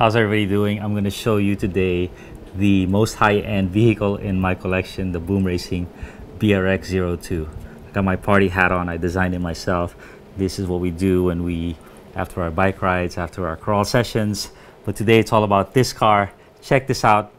How's everybody doing? I'm going to show you today the most high-end vehicle in my collection, the Boom Racing BRX02. I got my party hat on. I designed it myself. This is what we do when we, after our bike rides, after our crawl sessions. But today it's all about this car. Check this out.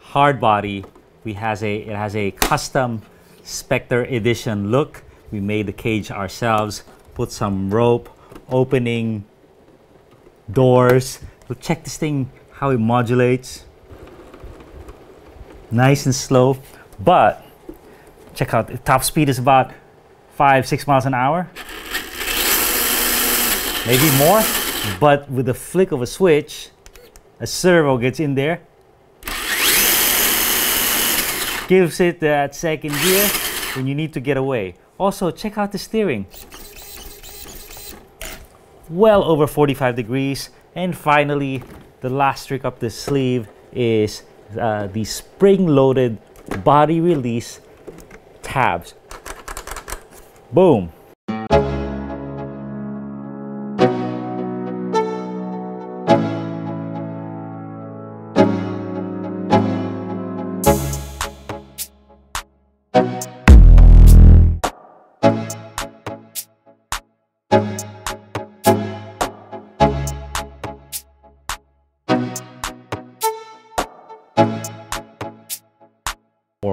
Hard body. We has a it has a custom Spectre edition look. We made the cage ourselves. Put some rope, opening doors check this thing, how it modulates. Nice and slow, but check out the top speed is about five, six miles an hour. Maybe more, but with the flick of a switch, a servo gets in there, gives it that second gear when you need to get away. Also, check out the steering. Well over 45 degrees, and finally, the last trick up the sleeve is uh, the spring-loaded body release tabs. Boom.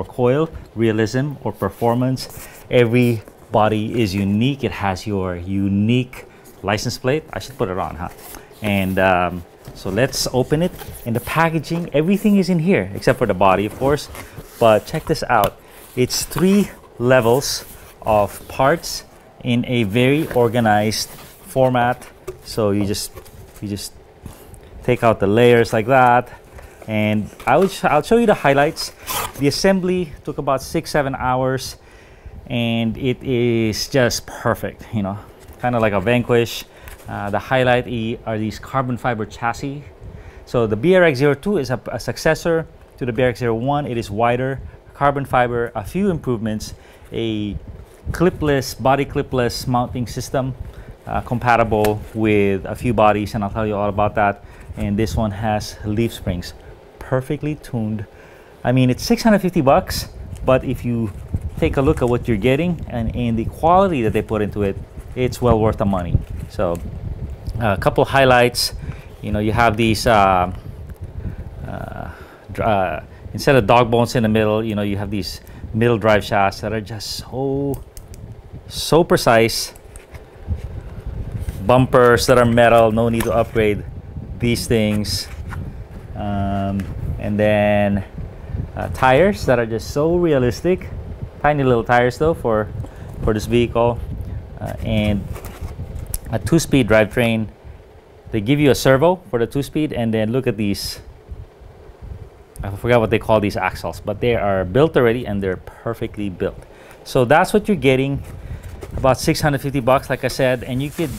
Or coil, realism or performance. Every body is unique. It has your unique license plate. I should put it on, huh? And um, so let's open it. And the packaging, everything is in here except for the body, of course. But check this out. It's three levels of parts in a very organized format. So you just you just take out the layers like that and I will I'll show you the highlights. The assembly took about six, seven hours and it is just perfect, you know, kind of like a Vanquish. Uh, the highlight are these carbon fiber chassis. So the BRX02 is a, a successor to the BRX01. It is wider, carbon fiber, a few improvements, a clipless, body clipless mounting system uh, compatible with a few bodies and I'll tell you all about that. And this one has leaf springs perfectly tuned. I mean, it's 650 bucks, but if you take a look at what you're getting and, and the quality that they put into it, it's well worth the money. So, a couple highlights. You know, you have these uh, uh, uh, instead of dog bones in the middle. You know, you have these middle drive shafts that are just so so precise. Bumpers that are metal. No need to upgrade these things. Um, and then uh, tires that are just so realistic. Tiny little tires though for for this vehicle. Uh, and a two-speed drivetrain. They give you a servo for the two-speed and then look at these. I forgot what they call these axles but they are built already and they're perfectly built. So that's what you're getting. About 650 bucks like I said and you could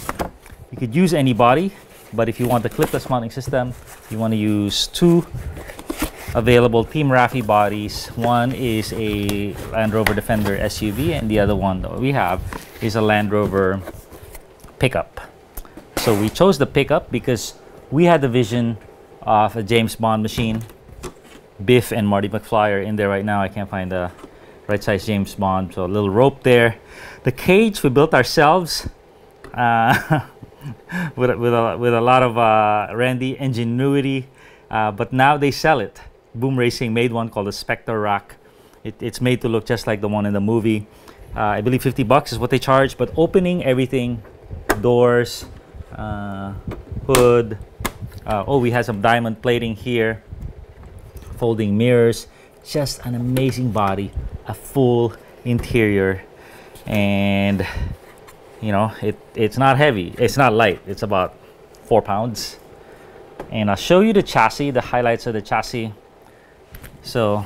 you could use any body but if you want the clipless mounting system you want to use two available Team Raffee bodies. One is a Land Rover Defender SUV and the other one that we have is a Land Rover pickup. So we chose the pickup because we had the vision of a James Bond machine. Biff and Marty McFly are in there right now. I can't find the right size James Bond. So a little rope there. The cage we built ourselves uh, with, with, a, with a lot of uh, Randy ingenuity. Uh, but now they sell it. Boom Racing made one called the Spectre Rack. It, it's made to look just like the one in the movie. Uh, I believe 50 bucks is what they charge, but opening everything, doors, uh, hood. Uh, oh, we have some diamond plating here, folding mirrors. Just an amazing body, a full interior, and you know it. It's not heavy. It's not light. It's about four pounds. And I'll show you the chassis, the highlights of the chassis. So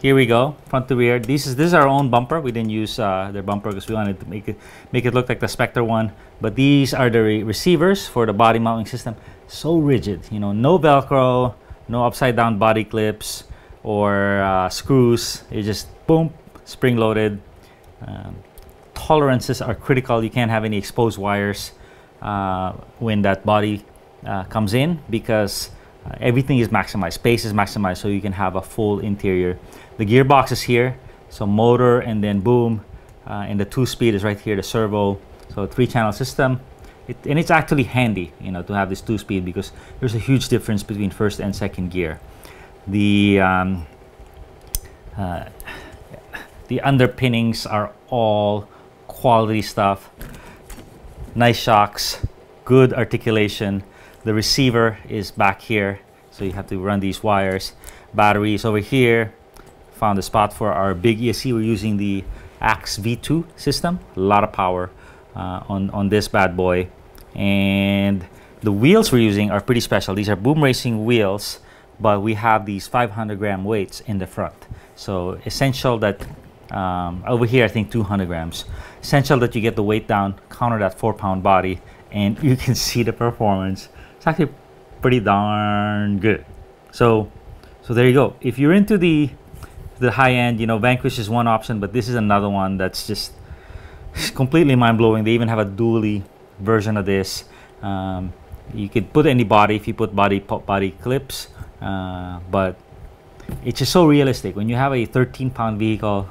here we go, front to rear. This is this is our own bumper. We didn't use uh, their bumper because we wanted to make it make it look like the Spectre one. But these are the re receivers for the body mounting system. So rigid, you know, no Velcro, no upside down body clips or uh, screws. It just boom, spring loaded. Um, tolerances are critical. You can't have any exposed wires uh, when that body uh, comes in because uh, everything is maximized, space is maximized, so you can have a full interior. The gearbox is here, so motor and then boom, uh, and the two-speed is right here, the servo. So three-channel system, it, and it's actually handy, you know, to have this two-speed because there's a huge difference between first and second gear. The um, uh, the underpinnings are all quality stuff. Nice shocks, good articulation. The receiver is back here, so you have to run these wires. Batteries over here. Found a spot for our big ESC. We're using the AXE V2 system. A lot of power uh, on, on this bad boy. And the wheels we're using are pretty special. These are Boom Racing wheels, but we have these 500 gram weights in the front. So essential that um, over here I think 200 grams. Essential that you get the weight down, counter that four pound body, and you can see the performance. It's actually pretty darn good. So, so there you go. If you're into the the high end, you know, Vanquish is one option, but this is another one that's just completely mind blowing. They even have a dually version of this. Um, you could put any body if you put body body clips, uh, but it's just so realistic when you have a 13 pound vehicle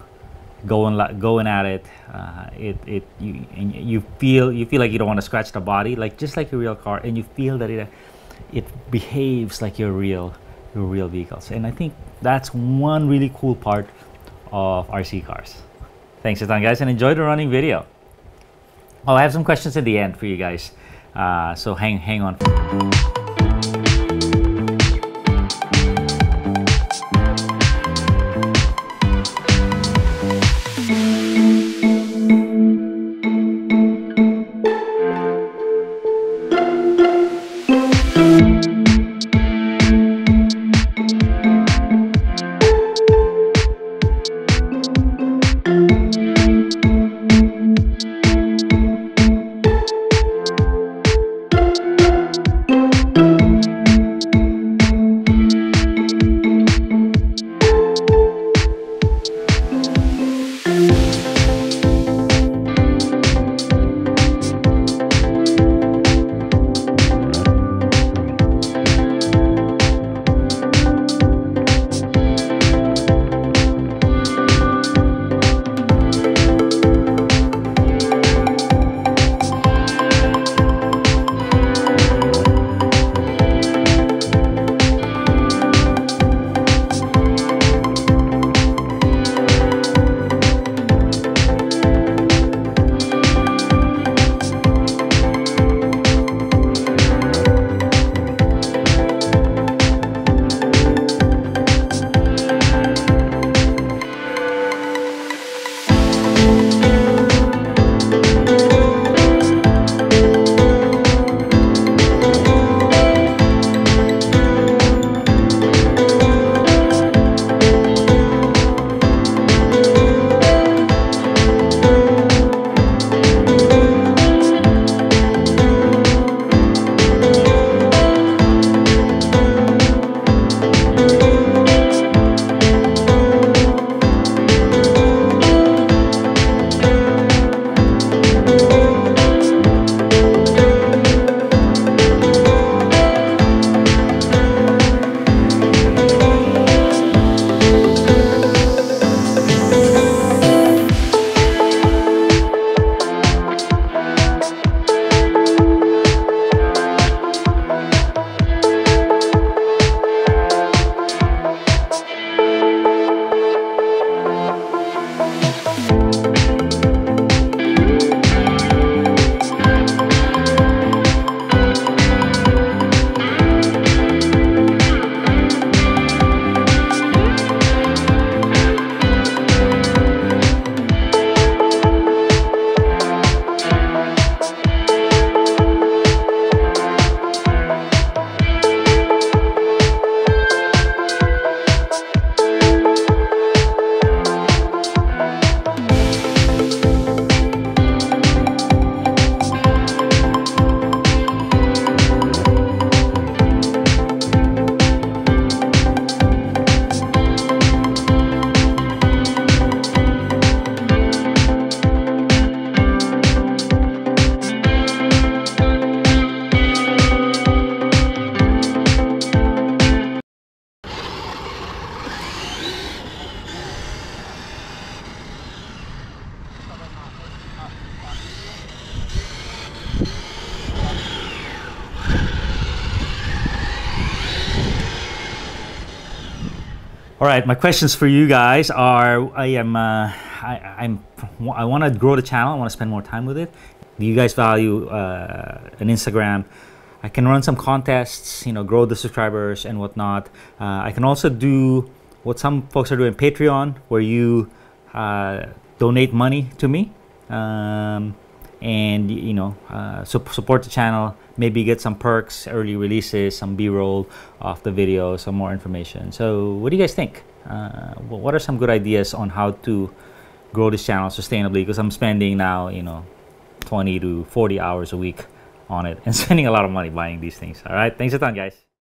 going going at it. Uh, it it you you feel you feel like you don't want to scratch the body like just like a real car, and you feel that it it behaves like your real your real vehicles. And I think that's one really cool part of RC cars. Thanks for time, guys, and enjoy the running video. Oh, I have some questions at the end for you guys, uh, so hang hang on. All right, my questions for you guys are: I am, uh, I, I'm, I want to grow the channel. I want to spend more time with it. Do you guys value uh, an Instagram? I can run some contests, you know, grow the subscribers and whatnot. Uh, I can also do what some folks are doing Patreon, where you uh, donate money to me. Um, and you know uh, su- support the channel maybe get some perks early releases some b-roll of the video some more information. So what do you guys think? Uh, what are some good ideas on how to grow this channel sustainably? Because i'm spending now you know 20 to 40 hours a week on it and spending a lot of money buying these things. All right. Thanks a ton guys